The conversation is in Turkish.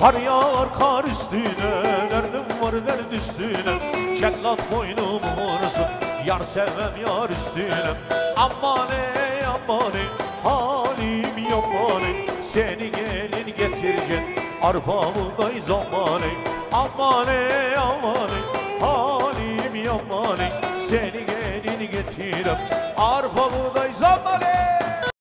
Kar yağar kar üstüne Derdim var derd üstüne. Cellat boynumu vursun Yar sevmem yar üstüne. Aman ey aman ey Halim yaman ey. Seni gelin getireceğim. Arpamı zaman ey. Aman ey aman ey Halim yaman ey. Seni gelin getirem Arpamı